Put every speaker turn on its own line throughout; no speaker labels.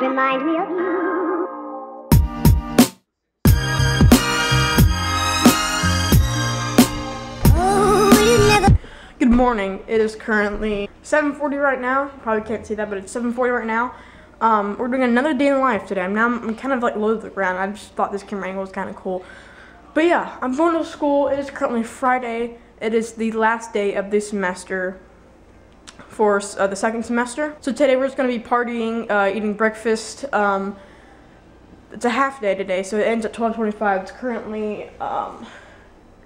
remind me of you. Oh.
Good morning. It is currently 7:40 right now. Probably can't see that, but it's 7:40 right now. Um, we're doing another day in life today. I'm now I'm kind of like low to the ground. I just thought this camera angle was kind of cool. But yeah, I'm going to school. It is currently Friday. It is the last day of this semester for uh, the second semester. So today we're just gonna be partying, uh, eating breakfast. Um, it's a half day today, so it ends at 12:25. It's currently um,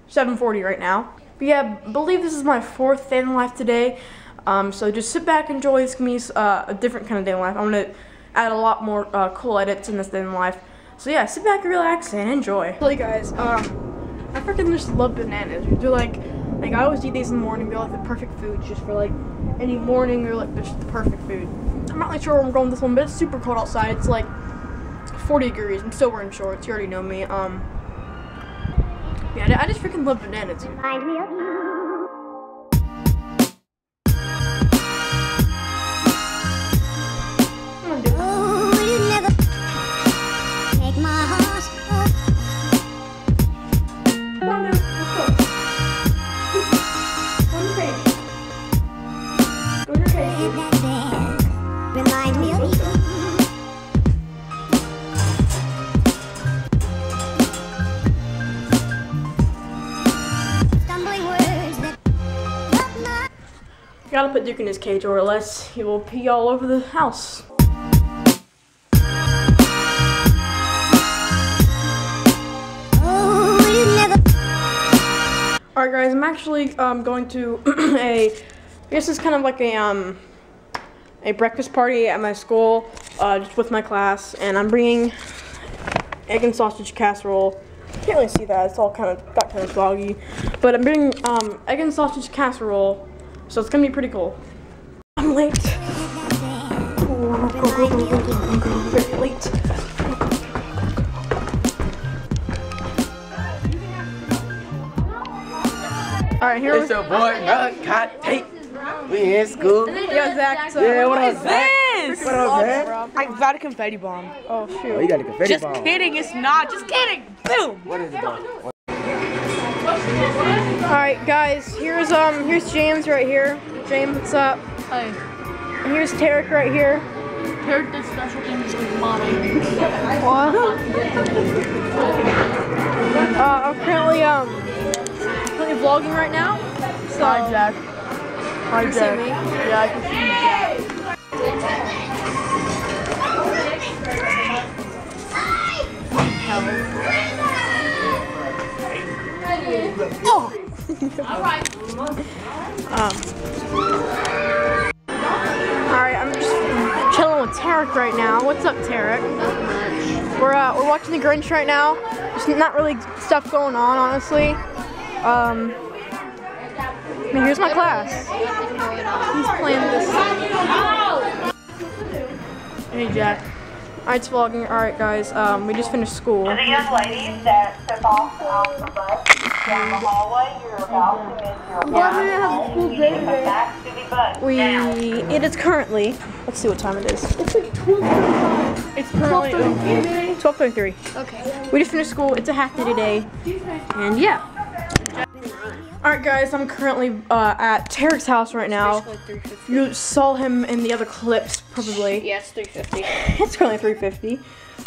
7:40 right now. But yeah, I believe this is my fourth day in life today. Um, so just sit back, enjoy. It's gonna be uh, a different kind of day in life. I'm gonna add a lot more uh, cool edits in this day in life. So yeah, sit back, and relax, and enjoy. You guys, um, I freaking just love bananas. They're like, like I always eat these in the morning. They're like the perfect food, just for like any morning. They're like just the perfect food. I'm not really sure where I'm going with this one, but it's super cold outside. It's like 40 degrees. I'm still wearing shorts. You already know me. Um, yeah, I just freaking love bananas. Gotta put Duke in his cage, or else he will pee all over the house. Alright guys, I'm actually um, going to a, I guess it's kind of like a, um, a breakfast party at my school, uh, just with my class, and I'm bringing egg and sausage casserole. Can't really see that, it's all kind of, got kind of foggy. But I'm bringing um, egg and sausage casserole, so it's gonna be pretty cool. I'm late. Oh, go, go, go, go, go, go, very late. Alright, here we
It's your boy Narcotic. We in school.
Yeah, Zach. So
Yeah, what up, Zach?
This?
What up, man?
I got a confetti bomb.
Oh
Oh,
shoot.
you got a confetti
Just
bomb.
kidding, it's not. Just kidding. Boom.
What is it though?
All right, guys. Here's um. Here's James right here. James, what's up?
Hi.
And here's Tarek right here.
heard the special things with mommy.
What? uh, I'm currently um. Currently vlogging right now. So,
Hi, Jack. Hi,
You see
Jack.
me?
Yeah, I can see you, Jack.
All right, I'm just chilling with Tarek right now. What's up, Tarek? We're uh, we're watching The Grinch right now. There's not really stuff going on, honestly. Um. I mean, here's my class. He's playing this.
Hey, Jack.
Alright, it's vlogging. Alright, guys. Um, we just finished school.
To the young ladies that step off on the bus down the hallway, you're about to miss your
Well, we didn't have a full day today.
back to the bus.
We it is currently. Let's see what time it is. It's like
It's currently.
twelve thirty-three. Okay. We just finished school. It's a half day today, and yeah. All right, guys. I'm currently uh, at Tarek's house right now. You saw him in the other clips, probably.
Yes, 350.
It's currently 3:50.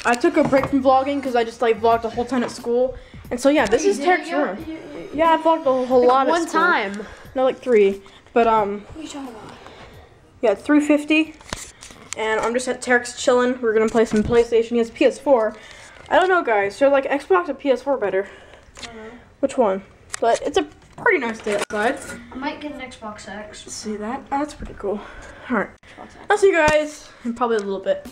I took a break from vlogging because I just like vlogged the whole time at school, and so yeah, this is Tarek's room. Yeah, I vlogged a whole lot at
One time.
No, like three. But um. What are you talking about? Yeah, 350. And I'm just at Tarek's chilling. We're gonna play some PlayStation. He has PS4. I don't know, guys. So like Xbox or PS4 better? Which one? But it's a pretty nice day outside.
I might get an Xbox X.
See that? Oh, that's pretty cool. All right. I'll see you guys in probably a little bit.